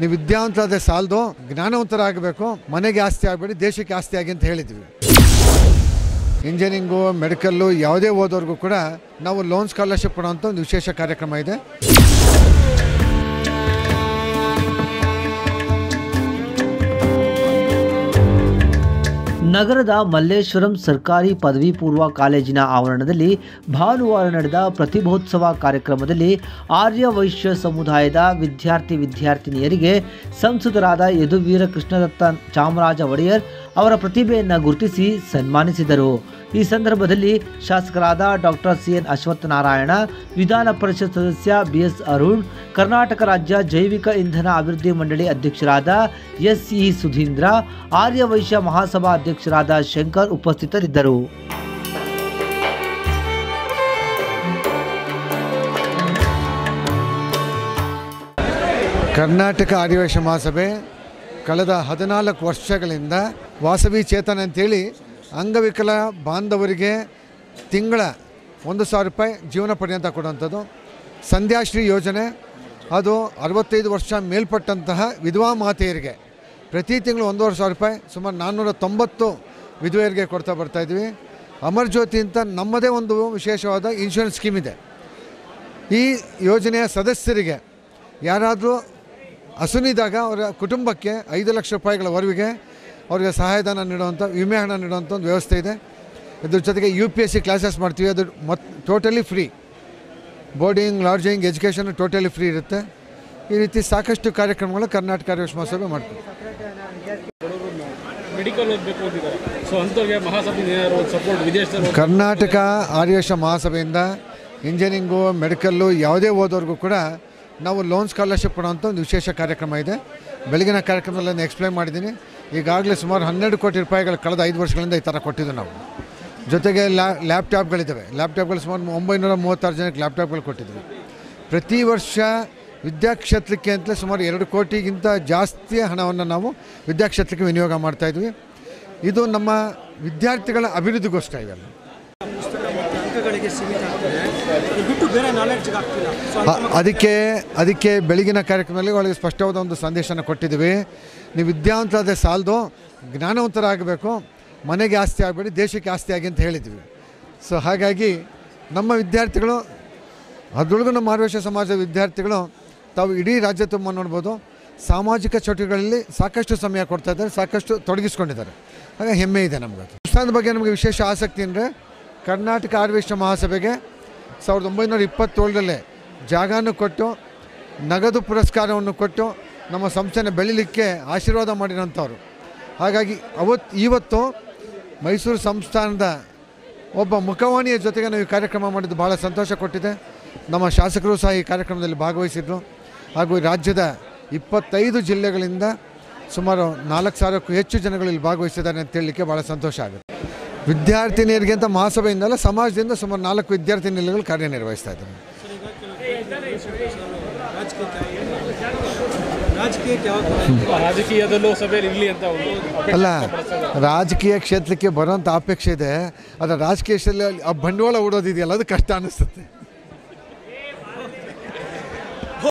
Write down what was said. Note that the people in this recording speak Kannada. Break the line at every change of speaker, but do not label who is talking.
ನೀವು ವಿದ್ಯಾವಂತರಾದ ಸಾಲದು ಜ್ಞಾನವಂತರಾಗಬೇಕು ಮನೆಗೆ ಆಸ್ತಿ ಆಗಬೇಡಿ, ದೇಶಕ್ಕೆ ಆಸ್ತಿ ಆಗಿ ಅಂತ ಹೇಳಿದ್ವಿ. ಇಂಜಿನಿಯರಿಂಗು, ಮೆಡಿಕಲ್ಲು, ಯಾವುದೇ ಓದೋರ್ಗೂ ಕೂಡ ನಾವು ಲೋನ್ ಸ್ಕಾಲರ್ಶಿಪ್ ಕೊಡುವಂಥ ಒಂದು ವಿಶೇಷ ಕಾರ್ಯಕ್ರಮ ಇದೆ.
ನಗರದ ಮಲ್ಲೇಶ್ವರಂ ಸರ್ಕಾರಿ ಪದವಿ ಪೂರ್ವ ಕಾಲೇಜಿನ ಆವರಣದಲ್ಲಿ ಭಾನುವಾರ ನಡೆದ ಪ್ರತಿಭೋತ್ಸವ ಕಾರ್ಯಕ್ರಮದಲ್ಲಿ ಆರ್ಯ ವೈಶ್ಯ ಸಮುದಾಯದ ವಿದ್ಯಾರ್ಥಿ ವಿದ್ಯಾರ್ಥಿನಿಯರಿಗೆ ಸಂಸದರಾದ ಯದುವೀರ ಕೃಷ್ಣದತ್ತ ಚಾಮರಾಜ ಒಡೆಯರ್ ಅವರ ಪ್ರತಿಭೆಯನ್ನು ಗುರುತಿಸಿ ಸನ್ಮಾನಿಸಿದರು. ಈ ಸಂದರ್ಭದಲ್ಲಿ ಶಾಸಕರಾದ ಡಾಕ್ಟರ್ ಸಿ ಎನ್ ಅಶ್ವತ್ಥನಾರಾಯಣ, ವಿಧಾನ ಪರಿಷತ್ ಸದಸ್ಯ ಬಿ ಎಸ್ ಅರುಣ್, ಕರ್ನಾಟಕ ರಾಜ್ಯ ಜೈವಿಕ ಇಂಧನ ಅಭಿವೃದ್ಧಿ ಮಂಡಳಿ ಅಧ್ಯಕ್ಷರಾದ ಎಸ್ ಇ ಸುಧೀಂದ್ರ, ಆರ್ಯ ವೈಶ್ಯ ಮಹಾಸಭಾ ಅಧ್ಯಕ್ಷರಾದ ಶಂಕರ್ ಉಪಸ್ಥಿತರಿದ್ದರು.
ಕರ್ನಾಟಕ ಅಧಿವೇಶ ಮಹಾಸಭೆ ಕಳೆದ ಹದಿನಾಲ್ಕು ವರ್ಷಗಳಿಂದ ವಾಸವಿ ಚೇತನ ಅಂತೇಳಿ ಅಂಗವಿಕಲ ಬಾಂಧವರಿಗೆ ತಿಂಗಳ ಒಂದು ಸಾವಿರ ರೂಪಾಯಿ ಜೀವನ ಪಡೆಯಂತ ಕೊಡುವಂಥದ್ದು. ಸಂಧ್ಯಾಶ್ರೀ ಯೋಜನೆ, ಅದು ಅರವತ್ತೈದು ವರ್ಷ ಮೇಲ್ಪಟ್ಟಂತಹ ವಿಧವಾ ಮಾತೆಯರಿಗೆ ಪ್ರತಿ ತಿಂಗಳು ಒಂದೂವರೆ ಸಾವಿರ ರೂಪಾಯಿ, ಸುಮಾರು ನಾನ್ನೂರ ತೊಂಬತ್ತು ವಿಧವೆಯರಿಗೆ ಕೊಡ್ತಾ ಬರ್ತಾಯಿದ್ವಿ ಅಮರ್ ಜ್ಯೋತಿ ಅಂತ ನಮ್ಮದೇ ಒಂದು ವಿಶೇಷವಾದ ಇನ್ಶೂರೆನ್ಸ್ ಸ್ಕೀಮ್ ಇದೆ. ಈ ಯೋಜನೆಯ ಸದಸ್ಯರಿಗೆ ಯಾರಾದರೂ ಹಸುನಿದಾಗ ಅವರ ಕುಟುಂಬಕ್ಕೆ ಐದು ಲಕ್ಷ ರೂಪಾಯಿಗಳವರೆಗೆ ಅವರಿಗೆ ಸಹಾಯಧನ ನೀಡುವಂಥ, ವಿಮೆ ಹಣ ನೀಡುವಂಥ ಒಂದು ವ್ಯವಸ್ಥೆ ಇದೆ. ಇದ್ರ ಜೊತೆಗೆ U P S C classes ಮಾಡ್ತೀವಿ. ಅದು ಮತ್ totally free boarding lodging education totally free ಇರುತ್ತೆ. ಈ ರೀತಿ ಸಾಕಷ್ಟು ಕಾರ್ಯಕ್ರಮಗಳು ಕರ್ನಾಟಕ ಆರ್ಯವೈಶ್ಯ ಮಹೋತ್ಸವ ಮಾಡ್ತೀವಿ.
ಮೆಡಿಕಲ್ ಓದಬೇಕು ಅಂತಿದ್ದಾರೆ. ಸೊ ಅಂಥವ್ರಿಗೆ ಮಹಾಸಭೆ ಏನಾದ್ರು ಸಪೋರ್ಟ್ ವಿದೇಶದಲ್ಲಿ
ಕರ್ನಾಟಕ ಆರ್ಯವೇಶ ಮಹಾಸಭೆಯಿಂದ ಇಂಜಿನಿಯರಿಂಗು ಮೆಡಿಕಲ್ಲು ಯಾವುದೇ ಓದೋರ್ಗೂ ಕೂಡ ನಾವು ಲೋನ್ ಸ್ಕಾಲರ್ಶಿಪ್ ಕೊಡೋವಂಥ ಒಂದು ವಿಶೇಷ ಕಾರ್ಯಕ್ರಮ ಇದೆ. ಬೆಳಗಿನ ಕಾರ್ಯಕ್ರಮದಲ್ಲಿ ನಾನು ಎಕ್ಸ್ಪ್ಲೈನ್ ಮಾಡಿದ್ದೀನಿ. ಈಗಾಗಲೇ ಸುಮಾರು ಹನ್ನೆರಡು ಕೋಟಿ ರೂಪಾಯಿಗಳು ಕಳೆದ ಐದು ವರ್ಷಗಳಿಂದ ಈ ಥರ ಕೊಟ್ಟಿದ್ದು ನಾವು. ಜೊತೆಗೆ ಲ್ಯಾ ಲ್ಯಾಪ್ಟಾಪ್ಗಳಿದ್ದಾವೆ ಲ್ಯಾಪ್ಟಾಪ್ಗಳು ಸುಮಾರು ಒಂಬೈನೂರ ಮೂವತ್ತಾರು ಜನಕ್ಕೆ ಲ್ಯಾಪ್ಟಾಪ್ಗಳು ಕೊಟ್ಟಿದ್ದೀವಿ ಪ್ರತಿ ವರ್ಷ ವಿದ್ಯಾಕ್ಷೇತ್ರಕ್ಕೆ ಅಂತಲೇ ಸುಮಾರು ಎರಡು ಕೋಟಿಗಿಂತ ಜಾಸ್ತಿ ಹಣವನ್ನು ನಾವು ವಿದ್ಯಾಕ್ಷೇತ್ರಕ್ಕೆ ವಿನಿಯೋಗ ಮಾಡ್ತಾಯಿದ್ವಿ ಇದು ನಮ್ಮ ವಿದ್ಯಾರ್ಥಿಗಳ ಅಭಿವೃದ್ಧಿಗೋಸ್ಕರ ಇವೆಲ್ಲ
ಸೊ
ಅದಕ್ಕೆ ಅದಕ್ಕೆ ಬೆಳಗಿನ ಕಾರ್ಯಕ್ರಮದಲ್ಲಿ ಒಳಗೆ ಸ್ಪಷ್ಟವಾದ ಒಂದು ಸಂದೇಶನ ಕೊಟ್ಟಿದ್ದೀವಿ. ನೀವು ವಿದ್ಯಾವಂತರಾದ ಸಾಲದು ಜ್ಞಾನವಂತರಾಗಬೇಕು ಮನೆಗೆ ಆಸ್ತಿ ಆಗಬೇಡಿ ದೇಶಕ್ಕೆ ಆಸ್ತಿ ಆಗಿ ಅಂತ ಹೇಳಿದ್ವಿ ಸೊ ಹಾಗಾಗಿ ನಮ್ಮ ವಿದ್ಯಾರ್ಥಿಗಳು ಅದರೊಳಗೂ ನಮ್ಮ ಮಾರ್ವೇಶ ಸಮಾಜದ ವಿದ್ಯಾರ್ಥಿಗಳು ತಾವು ಇಡೀ ರಾಜ್ಯ ತುಂಬ ನೋಡ್ಬೋದು. ಸಾಮಾಜಿಕ ಚಟುವಟಿಕೆಗಳಲ್ಲಿ ಸಾಕಷ್ಟು ಸಮಯ ಕೊಡ್ತಾ ಇದ್ದಾರೆ, ಸಾಕಷ್ಟು ತೊಡಗಿಸ್ಕೊಂಡಿದ್ದಾರೆ. ಹಾಗೆ ಹೆಮ್ಮೆ ಇದೆ ನಮಗೆ ಸಂಸ್ಥಾನದ ಬಗ್ಗೆ ನಮಗೆ ವಿಶೇಷ ಆಸಕ್ತಿ ಅಂದರೆ ಕರ್ನಾಟಕ ಆರ್ವೇಶ ಮಹಾಸಭೆಗೆ ಸಾವಿರದ ಒಂಬೈನೂರ ಇಪ್ಪತ್ತೇಳರಲ್ಲೇ ಜಾಗನೂ ಕೊಟ್ಟು, ನಗದು ಪುರಸ್ಕಾರವನ್ನು ಕೊಟ್ಟು ನಮ್ಮ ಸಂಸ್ಥೆನ ಬೆಳಿಲಿಕ್ಕೆ ಆಶೀರ್ವಾದ ಮಾಡಿರೋಂಥವ್ರು ಹಾಗಾಗಿ ಅವತ್ತು ಇವತ್ತು ಮೈಸೂರು ಸಂಸ್ಥಾನದ ಒಬ್ಬ ಮುಖವಾಣಿಯ ಜೊತೆಗೆ ನಾವು ಈ ಕಾರ್ಯಕ್ರಮ ಮಾಡಿದ್ದು ಭಾಳ ಸಂತೋಷ ಕೊಟ್ಟಿದೆ. ನಮ್ಮ ಶಾಸಕರು ಸಹ ಈ ಕಾರ್ಯಕ್ರಮದಲ್ಲಿ ಭಾಗವಹಿಸಿದ್ರು. ಹಾಗೂ ರಾಜ್ಯದ ಇಪ್ಪತ್ತೈದು ಜಿಲ್ಲೆಗಳಿಂದ ಸುಮಾರು ನಾಲ್ಕು ಸಾವಿರಕ್ಕೂ ಹೆಚ್ಚು ಜನಗಳು ಇಲ್ಲಿ ಭಾಗವಹಿಸಿದ್ದಾರೆ ಅಂತ ಹೇಳಲಿಕ್ಕೆ ಭಾಳ ಸಂತೋಷ ಆಗುತ್ತೆ. ವಿದ್ಯಾರ್ಥಿನಿಯರಿಗೆ ಅಂತ ಮಹಾಸಭೆಯಿಂದಲ್ಲ, ಸಮಾಜದಿಂದ ಸುಮಾರು ನಾಲ್ಕು ವಿದ್ಯಾರ್ಥಿ ನಿಲಯಗಳು ಕಾರ್ಯನಿರ್ವಹಿಸ್ತಾ ಇದ್ದಾರೆ.
ರಾಜಕೀಯದಲ್ಲೂ
ಅಲ್ಲ. ರಾಜಕೀಯ ಕ್ಷೇತ್ರಕ್ಕೆ ಬರೋಂಥ ಅಪೇಕ್ಷೆ ಇದೆ. ಅದರ ರಾಜಕೀಯ ಕ್ಷೇತ್ರದಲ್ಲಿ ಆ ಬಂಡವಾಳ ಹೂಡೋದಿದೆಯಲ್ಲ ಅದು ಕಷ್ಟ ಅನ್ನಿಸುತ್ತೆ